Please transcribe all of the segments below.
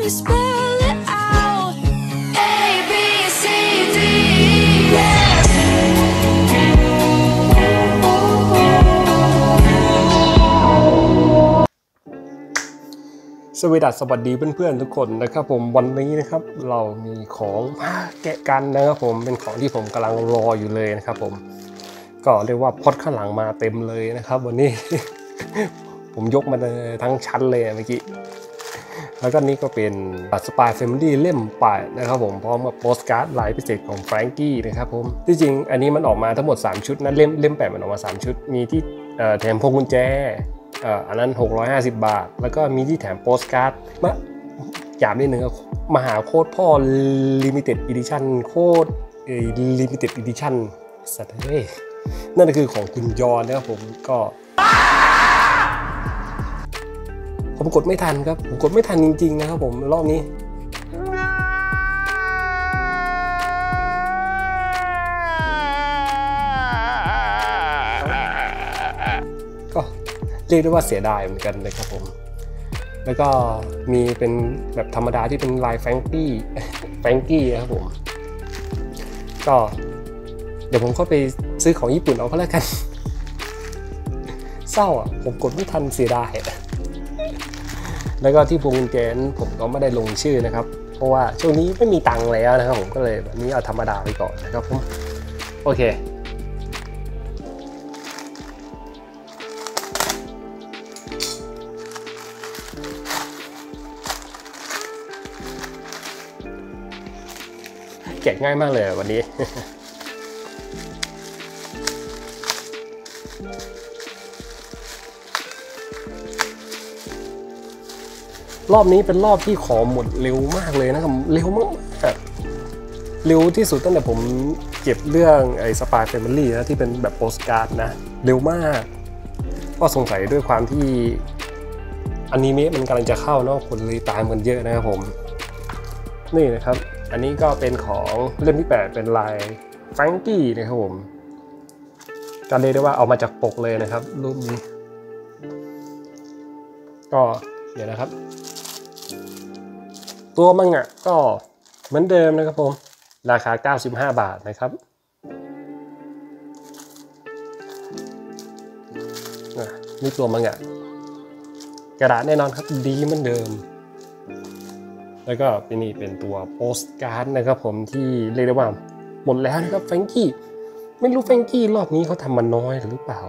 สวัสดีสวัสดีเพื่อนๆทุกคนนะครับผมวันนี้นะครับเรามีของมาแกะกันนะครับผมเป็นของที่ผมกำลังรออยู่เลยนะครับผมก็เรียกว่าพอดข้างหลังมาเต็มเลยนะครับ วันนี้ ผมยกมาทั้งชั้นเลยเมื่อกี้ แล้วก็นี่ก็เป็นบัตร Spy Family เล่มแปดนะครับผมพร้อมกับโปสการ์ดลายพิเศษของแฟรงกี้นะครับผมที่จริงอันนี้มันออกมาทั้งหมด 3 ชุดนะเล่มเล่มแปดมันออกมา 3 ชุด มีที่แถมพวงกุญแจอ,อ,อันนั้น 650 บาท แล้วก็มีที่แถมโปสการ์ดมาหยามนิดนึงมหาโคตรพ่อ Limited Edition โคตรเอ่อ Limited Edition สัตว์เอ้ยนั่นก็คือของคุณยอนนะครับผมก็ ผมกดไม่ทันครับผมกดไม่ทันจริง ๆ นะครับผมรอบนี้ก็เรียกได้ว่าเสียดายเหมือนกันนะครับผม แล้วก็มีเป็นแบบธรรมดาที่เป็นลายแฟงกี้แฟงกี้นะครับผม ก็เดี๋ยวผมเข้าไปซื้อของญี่ปุ่นเอาก็แล้วกัน เศร้าอะ ผมกดไม่ทันเสียดายอะ แล้วก็ที่พวงกุญแจนั้นผมก็ไม่ได้ลงชื่อนะครับ เพราะว่าช่วงนี้ไม่มีตังค์แล้วนะครับผมก็เลยแบบนี้เอาธรรมดาไปก่อนนะครับผมโอเคแกะง่ายมากเลยวันนี้ รอบนี้เป็นรอบที่ขอหมดเร็วมากเลยนะครับ เร็วมากเร็วที่สุดตั้งแต่ผมเก็บเรื่องไอ้ Spy Family นะที่เป็นแบบโปสการ์ดนะ เร็วมาก ก็สงสัยด้วยความที่อนิเมะมันกำลังจะเข้าเนาะคนเลยตามกันเยอะนะครับผม นี่นะครับ อันนี้ก็เป็นของเล่มที่8เป็นลายแฟรงกี้นะครับผมก็เรียกได้ว่าเอามาจากปกเลยนะครับ รูปนี้ ก็เดี๋ยวนะครับ ตัวมังงะก็เหมือนเดิมนะครับผม ราคา 95 บาทนะครับนี่ตัวมังงะกระดาษแน่นอนครับดีเหมือนเดิม แล้วก็เป็นนี่เป็นตัวโปสการ์ดนะครับผมที่เรียกได้ว่าหมดแล้วนะครับแฟงกี้ไม่รู้แฟงกี้รอบนี้เขาทำมันน้อยหรือเปล่า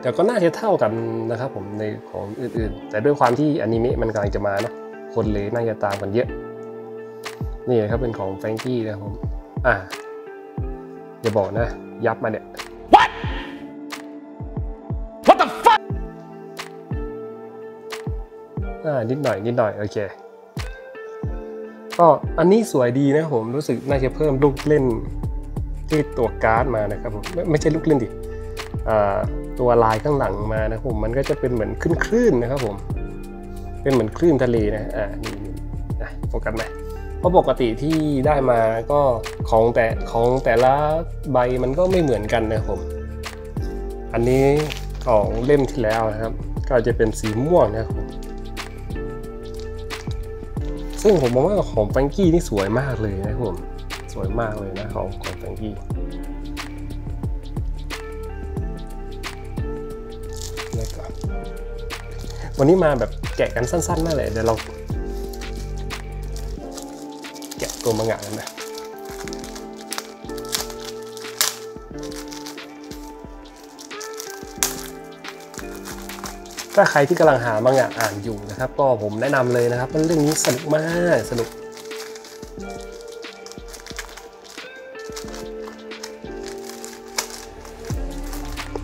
แต่ก็น่าจะเท่ากันนะครับผมในของอื่นๆ แต่ด้วยความที่อนิเมะมันกำลังจะมาเนาะ คนเลยน่าจะตามกันเยอะ นี่นะครับเป็นของแฟรงกี้นะครับผมอ่าอย่าบอกนะ ยับมาเนี่ย What the fuck? อ่านิดหน่อยนิดหน่อยโอเคก็อันนี้สวยดีนะครับผมรู้สึกน่าจะเพิ่มลูกเล่นที่ตัวการ์ดมานะครับผมไม่ไม่ใช่ลูกเล่นดิอ่าตัวลายข้างหลังมานะครับผมมันก็จะเป็นเหมือนคลื่นๆนะครับผม เป็นเหมือนคลื่นทะเลนะอ่านี่นะโฟกัสไหมเพราะปกติที่ได้มาก็ของแต่ของแต่ละใบมันก็ไม่เหมือนกันนะครับผม อันนี้ของเล่มที่แล้วนะครับ ก็จะเป็นสีม่วงนะครับซึ่งผมมองว่าของแฟงกี้นี่สวยมากเลยนะครับผมสวยมากเลยนะของของแฟงกี้แล้วก็ วันนี้มาแบบแกะกันสั้นๆมากเลยเดี๋ยวเราแกะตัวมังงะกันนะถ้าใครที่กำลังหามังงะอ่านอยู่นะครับ ก็ผมแนะนำเลยนะครับเรื่องนี้สนุกมากสนุก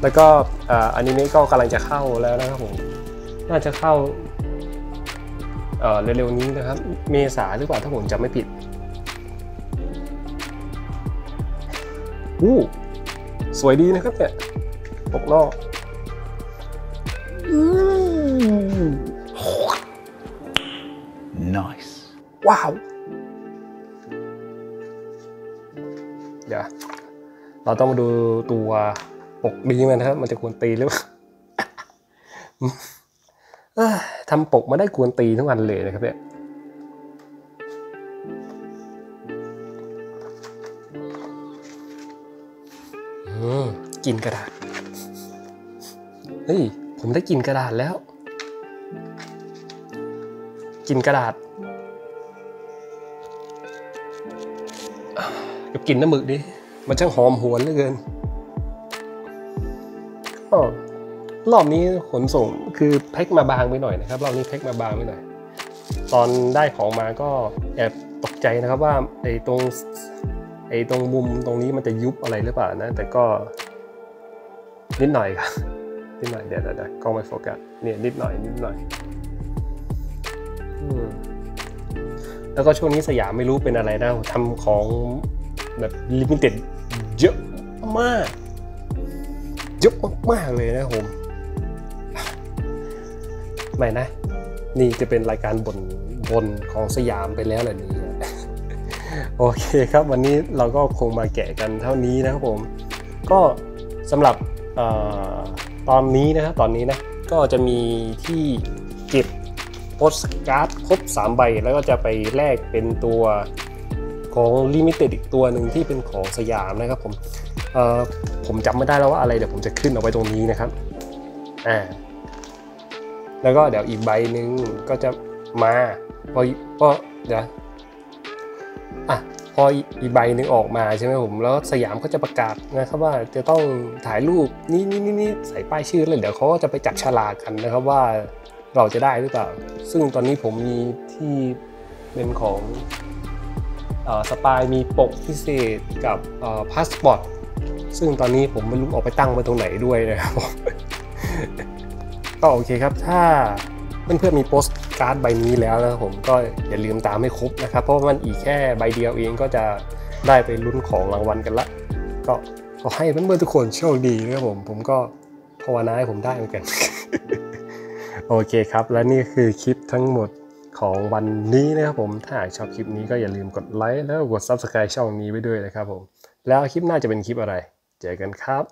แล้วก็อ่าอนิเมะก็กำลังจะเข้าแล้วนะครับผม น่าจะเข้าเอ่อเร็วๆนี้นะครับ เมษาหรือเปล่าถ้าผมจำไม่ผิดอู้สวยดีนะครับเนี่ยปกนอกอู้ Nice. ว้าว เดี๋ยว เราต้องมาดูตัวปกดีมันนะครับ มันจะกวนตีนหรือเปล่าเอ้ย ทำปกมาได้กวนตีทั้งวันเลยนะครับเนี่ยกินกระดาษ เฮ้ย ผมได้กินกระดาษแล้ว กินกระดาษกับกินน้ำหมึกดิ มันช่างหอมหวนเหลือเกินอ๋อ รอบนี้ขนส่งคือแพ็คมาบางไปหน่อยนะครับรอบนี้แพ็คมาบางไปหน่อย ตอนได้ของมาก็แอบตกใจนะครับว่าไอ้ตรงไอ้ตรงมุมตรงนี้มันจะยุบอะไรหรือเปล่านะ แต่ก็นิดหน่อยครับนิดหน่อยเดี๋ยวเดี๋ยวเดี๋ยวกล้องไม่โฟกัสเนี่ยนิดหน่อยนิดหน่อยอแล้วก็ช่วงนี้สยามไม่รู้เป็นอะไรนะทำของแบบ limited เยอะมากเยอะมากๆเลยนะผม ไม่นะ นี่จะเป็นรายการบ่นบ่นของสยามไปแล้วเหรอเนี่โอเคครับ วันนี้เราก็คงมาแกะกันเท่านี้นะครับผม ก็สำหรับออตอนนี้นะครับตอนนี้นะก็จะมีที่เก็บโปสการ์ดครบ 3 ใบ แล้วก็จะไปแลกเป็นตัวของ limited อีกตัวหนึ่งที่เป็นของสยามนะครับผมผมจำไม่ได้แล้วว่าอะไรเดี๋ยวผมจะขึ้นเอาไว้ตรงนี้นะครับอ่า แล้วก็เดี๋ยวอีกใบหนึ่งก็จะมาพอพอเดี๋ยวอะพออีกใบหนึ่งออกมาใช่ไหมผมแล้วสยามก็จะประกาศนะครับว่าจะต้องถ่ายรูปนี่นี่นี่นี่ใส่ป้ายชื่อเลยเดี๋ยวเขาก็จะไปจับฉลากกันนะครับว่าเราจะได้หรือเปล่า ซึ่งตอนนี้ผมมีที่เป็นของ SPY มีปกพิเศษกับพาสปอร์ตซึ่งตอนนี้ผมไม่รู้ออกไปตั้งไว้ตรงไหนด้วยนะครับ ก็โอเคครับ ถ้าเพื่อนๆมีโปสการ์ดใบนี้แล้วนะผมก็อย่าลืมตามให้ครบนะครับ เพราะว่ามันอีกแค่ใบเดียวเองก็จะได้ไปลุ้นของรางวัลกันละ ก็ขอให้เพื่อนๆทุกคนโชคดีนะครับผม ผมก็ภาวนาให้ผมได้เหมือนกัน โอเคครับ และนี่คือคลิปทั้งหมดของวันนี้นะครับผม ถ้าหากชอบคลิปนี้ก็อย่าลืมกดไลค์แล้วก็กด Subscribe ช่องนี้ไว้ด้วยนะครับผม แล้วคลิปหน้าจะเป็นคลิปอะไร เจอกันครับ